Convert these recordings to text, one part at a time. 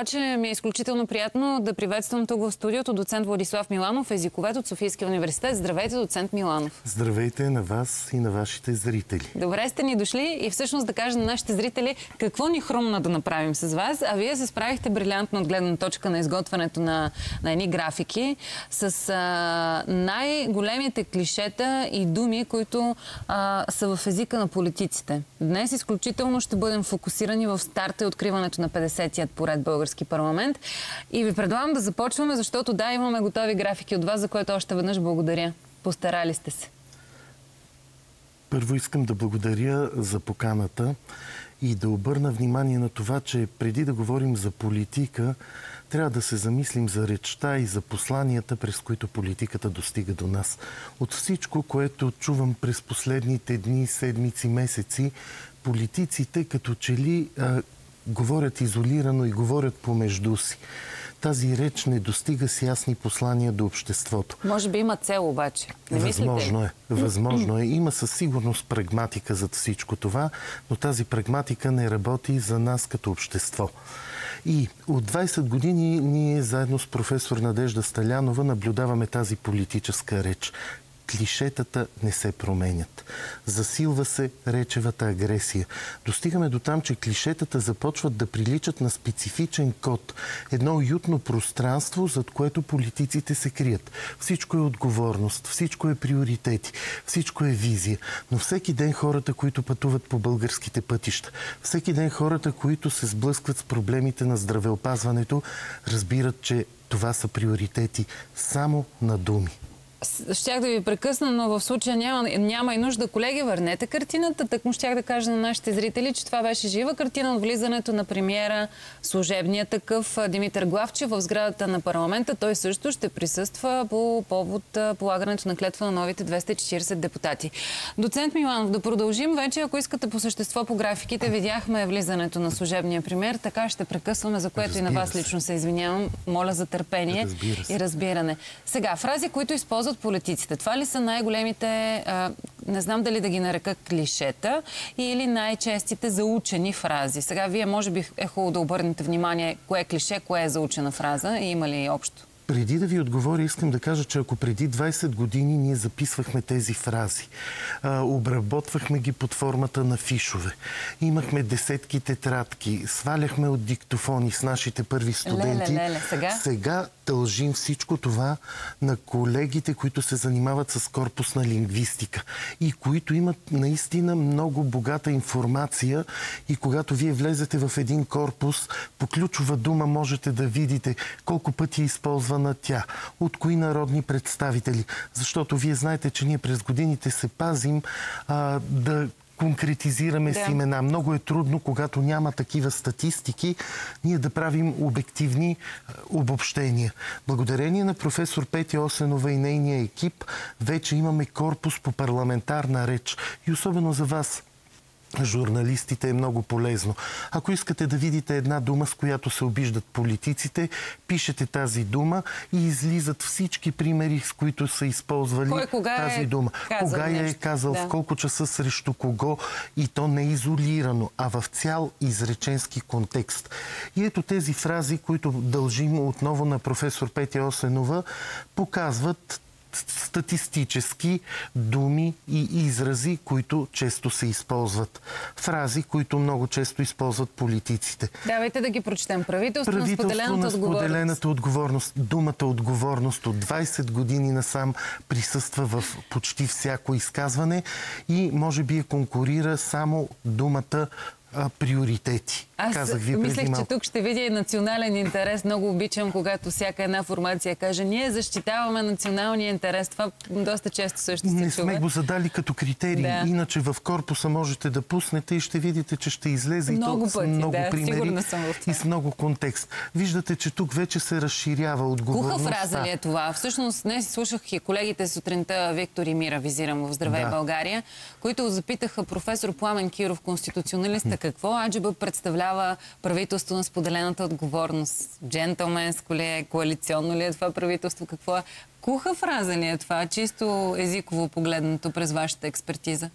Обаче ми е изключително приятно да приветствам тук в студиото доцент Владислав Миланов, езиковед от Софийския университет. Здравейте, доцент Миланов. Здравейте на вас и на вашите зрители. Добре сте ни дошли и всъщност да кажем на нашите зрители какво ни хрумна да направим с вас. А вие се справихте брилянтно от гледна точка на изготвянето на, на едни графики с най-големите клишета и думи, които а, са в езика на политиците. Днес изключително ще бъдем фокусирани в старта и откриването на 50-тият поред български български парламент. И ви предлагам да започваме, защото да, имаме готови графики от вас, за което още веднъж благодаря. Постарали сте се. Първо искам да благодаря за поканата и да обърна внимание на това, че преди да говорим за политика, трябва да се замислим за речта и за посланията, през които политиката достига до нас. От всичко, което чувам през последните дни, седмици, месеци, политиците като че ли говорят изолирано и говорят помежду си. Тази реч не достига с ясни послания до обществото. Може би има цел обаче. Не възможно е. Възможно е. Има със сигурност прагматика за всичко това, но тази прагматика не работи за нас като общество. И от 20 години ние заедно с професор Надежда Сталянова наблюдаваме тази политическа реч клишетата не се променят. Засилва се речевата агресия. Достигаме до там, че клишетата започват да приличат на специфичен код. Едно уютно пространство, зад което политиците се крият. Всичко е отговорност, всичко е приоритети, всичко е визия. Но всеки ден хората, които пътуват по българските пътища, всеки ден хората, които се сблъскват с проблемите на здравеопазването, разбират, че това са приоритети само на думи. Щях да ви прекъсна, но в случая няма, няма и нужда. Колеги, върнете картината. Так му щях да кажа на нашите зрители, че това беше жива картина от влизането на премиера, служебния такъв Димитър Главчев в сградата на парламента. Той също ще присъства по повод полагането на клетва на новите 240 депутати. Доцент Миланов, да продължим вече. Ако искате по същество по графиките, видяхме влизането на служебния премиер. Така ще прекъсваме, за което Разбира и на вас лично се извинявам. Моля за търпение и разбиране. Сега, фрази, които използват от политиците. Това ли са най-големите, не знам дали да ги нарека клишета, или най-честите заучени фрази? Сега вие може би е хубаво да обърнете внимание кое е клише, кое е заучена фраза и има ли общо? Преди да ви отговоря, искам да кажа, че ако преди 20 години ние записвахме тези фрази, а, обработвахме ги под формата на фишове, имахме десетки тетрадки, сваляхме от диктофони с нашите първи студенти, леле, леле. Сега? сега дължим всичко това на колегите, които се занимават с корпусна лингвистика и които имат наистина много богата информация и когато вие влезете в един корпус, по ключова дума можете да видите колко пъти е използвана тя, от кои народни представители. Защото вие знаете, че ние през годините се пазим а, да конкретизираме да. с имена. Много е трудно, когато няма такива статистики, ние да правим обективни обобщения. Благодарение на професор Петя Осенова и нейния екип, вече имаме корпус по парламентарна реч. И особено за вас, журналистите е много полезно. Ако искате да видите една дума, с която се обиждат политиците, пишете тази дума и излизат всички примери, с които са използвали Кой, кога тази е дума. Кога я е казал, да. в колко часа срещу кого и то не изолирано, а в цял изреченски контекст. И ето тези фрази, които дължим отново на професор Петя Осенова, показват статистически думи и изрази, които често се използват. Фрази, които много често използват политиците. Давайте да ги прочетем. Правителство, Правителство на споделената, на споделената отговорност. Думата отговорност от 20 години насам присъства в почти всяко изказване и може би конкурира само думата а, приоритети. Аз Казах ви мислех, че тук ще видя и национален интерес. Много обичам, когато всяка една формация каже, ние защитаваме националния интерес. Това доста често също се Не сме чува. го задали като критерий. Да. Иначе в корпуса можете да пуснете и ще видите, че ще излезе много и то пъти, с много да, примери и с много контекст. Виждате, че тук вече се разширява отговорността. Куха фраза ли е това? Всъщност, днес слушах и колегите сутринта Виктор и Мира, визирам в Здравей да. България, които запитаха професор Пламен Киров, конституционалиста, какво Аджиба представлява правителство на споделената отговорност? Джентълменско ли е? Коалиционно ли е това правителство? Какво е? Куха фраза ли е това? Чисто езиково погледнато през вашата експертиза?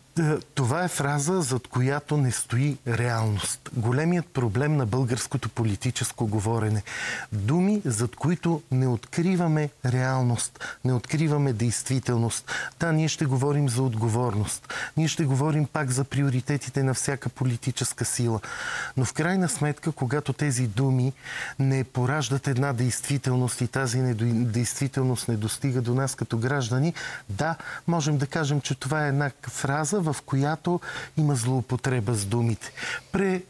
Това е фраза, зад която не стои реалност. Големият проблем на българското политическо говорене. Думи, зад които не откриваме реалност, не откриваме действителност. Да, ние ще говорим за отговорност. Ние ще говорим пак за приоритетите на всяка политическа сила. Но в крайна сметка, когато тези думи не пораждат една действителност и тази действителност не достига до нас като граждани, да, можем да кажем, че това е една фраза, в която има злоупотреба с думите. Пре, е,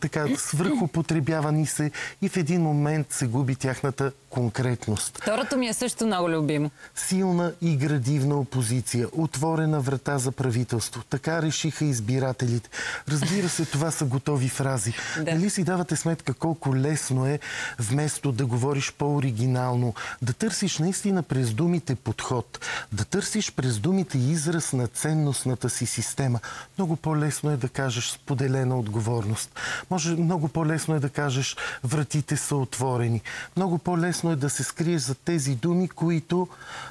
така, свръхупотребявани се и в един момент се губи тяхната конкретност. Второто ми е също много любимо. Силна и градивна опозиция, отворена врата за правителство. Така решиха избирателите. Разбира се, това са готови фрази. Да. Нали си давате сметка колко лесно е вместо да говориш по-оригинално, да търсиш наистина през думите подход, да търсиш през думите израз на ценностната си система. Много по-лесно е да кажеш споделена отговорност. Може много по-лесно е да кажеш вратите са отворени. Много по-лесно е да се скриеш за тези думи, които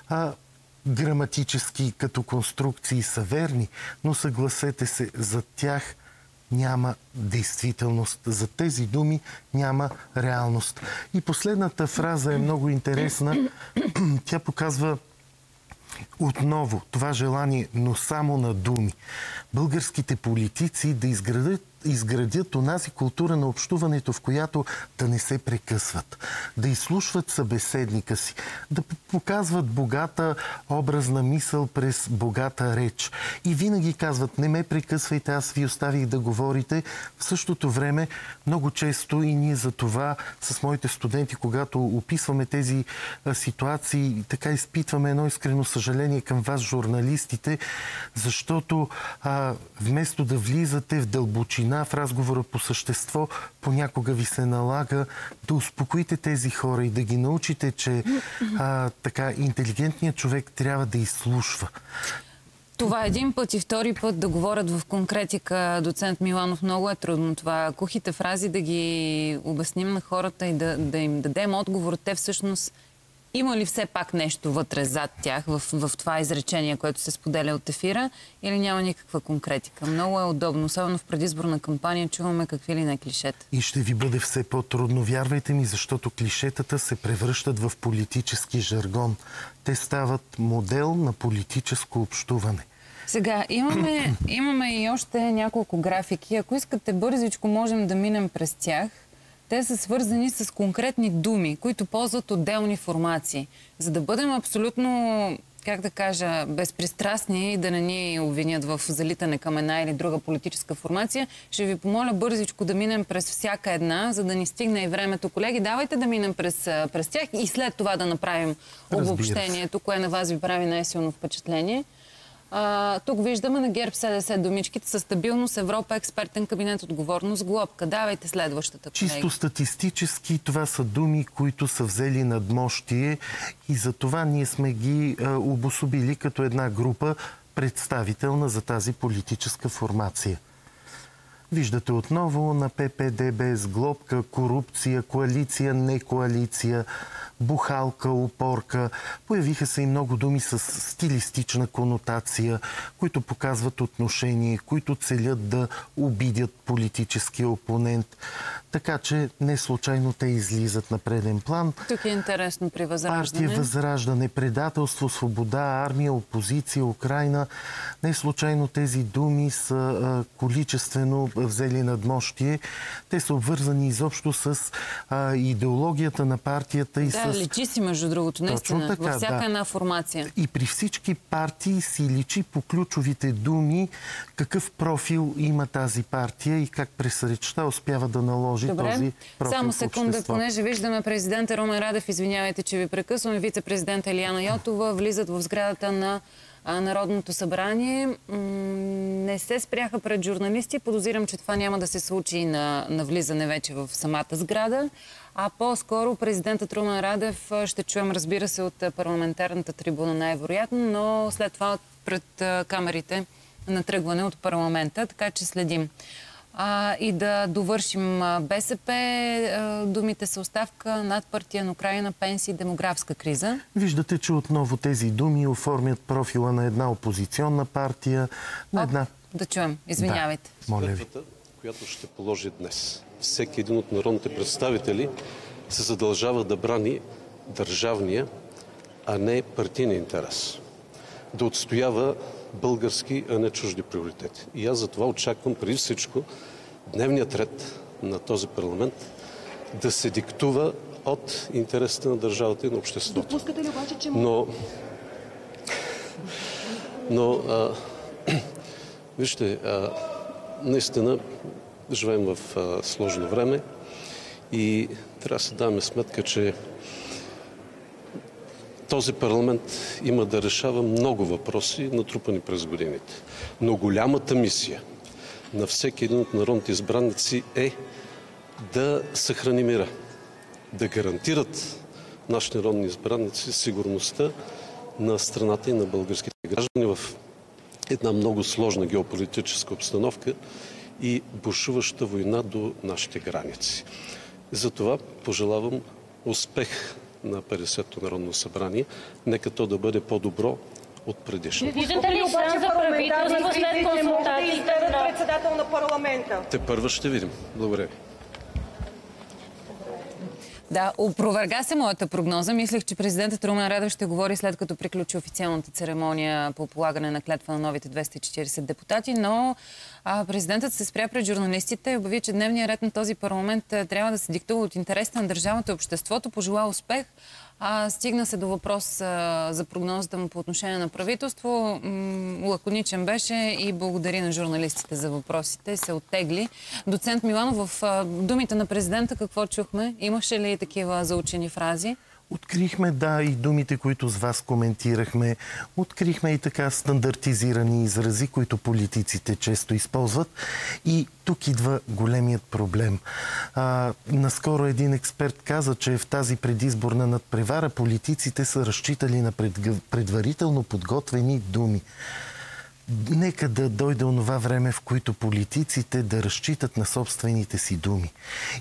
а, граматически като конструкции са верни, но съгласете се, за тях няма действителност. За тези думи няма реалност. И последната фраза е много интересна. Тя показва отново това желание, но само на думи. Българските политици да изградат изградят онази култура на общуването, в която да не се прекъсват, да изслушват събеседника си, да показват богата образна мисъл през богата реч. И винаги казват, не ме прекъсвайте, аз ви оставих да говорите. В същото време, много често и ние за това с моите студенти, когато описваме тези ситуации, така изпитваме едно искрено съжаление към вас, журналистите, защото а, вместо да влизате в дълбочина в разговора по същество, понякога ви се налага да успокоите тези хора и да ги научите, че а, така интелигентният човек трябва да изслушва. Това е един път и втори път да говорят в конкретика доцент Миланов. Много е трудно това. Кухите фрази да ги обясним на хората и да, да им дадем отговор. Те всъщност има ли все пак нещо вътре зад тях в, в това изречение, което се споделя от ефира или няма никаква конкретика? Много е удобно, особено в предизборна кампания чуваме какви ли не клишета. И ще ви бъде все по-трудно, вярвайте ми, защото клишетата се превръщат в политически жаргон. Те стават модел на политическо общуване. Сега, имаме, имаме и още няколко графики. Ако искате бързичко, можем да минем през тях. Те са свързани с конкретни думи, които ползват отделни формации. За да бъдем абсолютно, как да кажа, безпристрастни и да не ни обвинят в залитане към една или друга политическа формация, ще ви помоля бързичко да минем през всяка една, за да ни стигне и времето. Колеги, давайте да минем през, през тях и след това да направим обобщението, кое на вас ви прави най-силно впечатление. А, тук виждаме на ГЕРБ 70 думичките са стабилност, Европа, експертен кабинет, отговорност, глобка. Давайте следващата, колеги. Чисто статистически това са думи, които са взели надмощие и за това ние сме ги а, обособили като една група представителна за тази политическа формация. Виждате отново на ППД без глобка, корупция, коалиция, не коалиция, бухалка, опорка. Появиха се и много думи с стилистична конотация, които показват отношение, които целят да обидят политическия опонент. Така че не случайно те излизат на преден план. Тук е интересно при Възраждане. Партия Възраждане, предателство, свобода, армия, опозиция, Украина. Не случайно тези думи са а, количествено взели надмощие. Те са обвързани изобщо с а, идеологията на партията и да, с... личи си между другото, наистина, така, във всяка да. една формация. И при всички партии си личи по ключовите думи какъв профил има тази партия и как през речта успява да наложи Добре. този профил Само секунда, понеже виждаме президента Румен Радев, извинявайте, че ви прекъсваме, вице-президента Елиана Йотова влизат в сградата на Народното събрание. Не се спряха пред журналисти. Подозирам, че това няма да се случи на, на влизане вече в самата сграда. А по-скоро президентът Румен Радев ще чуем, разбира се, от парламентарната трибуна най-вероятно, но след това пред камерите на тръгване от парламента, така че следим а, и да довършим БСП, а, думите са оставка над партия на Украина, пенсии, демографска криза. Виждате, че отново тези думи оформят профила на една опозиционна партия, на една Да чуем. Извинявайте. Моля ви. Която ще положи днес. Всеки един от народните представители се задължава да брани държавния, а не партийния интерес. Да отстоява български, а не чужди приоритети. И аз за това очаквам преди всичко дневният ред на този парламент да се диктува от интересите на държавата и на обществото. Допускате ли обаче, че Но, но а, вижте, а, наистина живеем в а, сложно време и трябва да се даваме сметка, че този парламент има да решава много въпроси, натрупани през годините. Но голямата мисия на всеки един от народните избранници е да съхрани мира, да гарантират нашите народни избранници сигурността на страната и на българските граждани в една много сложна геополитическа обстановка и бушуваща война до нашите граници. Затова пожелавам успех на 50-то Народно събрание. Нека то да бъде по-добро от предишното. Виждате ли шанс за правителство след не могат да председател на парламента? Те първа ще видим. Благодаря ви. Да, опроверга се моята прогноза. Мислех, че президентът Румен Радев ще говори след като приключи официалната церемония по полагане на клетва на новите 240 депутати, но а, президентът се спря пред журналистите и обяви, че дневният ред на този парламент а, трябва да се диктува от интересите на държавата и обществото. Пожела успех. А, стигна се до въпрос а, за прогнозата му по отношение на правителство. М, лаконичен беше и благодари на журналистите за въпросите. Се оттегли. Доцент Миланов, в а, думите на президента какво чухме? Имаше ли такива заучени фрази? Открихме, да, и думите, които с вас коментирахме. Открихме и така стандартизирани изрази, които политиците често използват. И тук идва големият проблем. А, наскоро един експерт каза, че в тази предизборна надпревара политиците са разчитали на предварително подготвени думи. Нека да дойде онова време, в които политиците да разчитат на собствените си думи.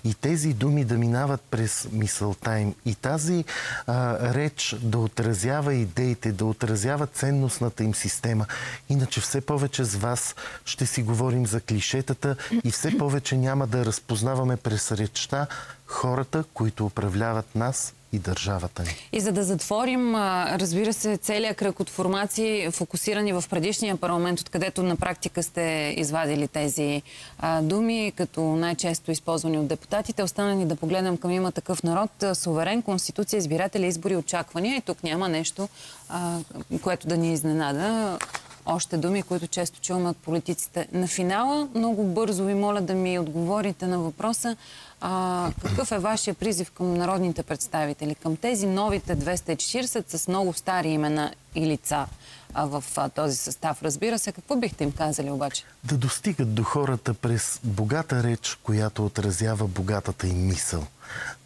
И тези думи да минават през мисълта им. И тази а, реч да отразява идеите, да отразява ценностната им система. Иначе все повече с вас ще си говорим за клишетата и все повече няма да разпознаваме през речта хората, които управляват нас и държавата ни. И за да затворим, разбира се, целият кръг от формации, фокусирани в предишния парламент, откъдето на практика сте извадили тези а, думи, като най-често използвани от депутатите, остана ни да погледнем към има такъв народ, суверен, конституция, избиратели, избори, очаквания. И тук няма нещо, а, което да ни изненада. Още думи, които често чуваме от политиците. На финала, много бързо ви моля да ми отговорите на въпроса а, какъв е вашия призив към народните представители, към тези новите 240 с много стари имена и лица а, в а, този състав? Разбира се, какво бихте им казали обаче? да достигат до хората през богата реч, която отразява богатата им мисъл.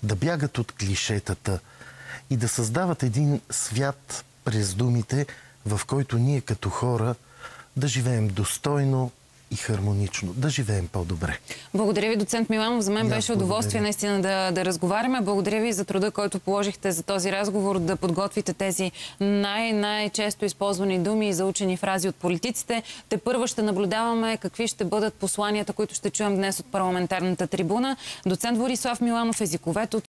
Да бягат от клишетата и да създават един свят през думите, в който ние като хора да живеем достойно и хармонично, да живеем по-добре. Благодаря ви, доцент Миланов. За мен аз беше удоволствие благодаря. наистина да, да разговаряме. Благодаря ви за труда, който положихте за този разговор, да подготвите тези най- най-често използвани думи и заучени фрази от политиците. Те първо ще наблюдаваме какви ще бъдат посланията, които ще чуем днес от парламентарната трибуна. Доцент Борислав Миланов, езиковед от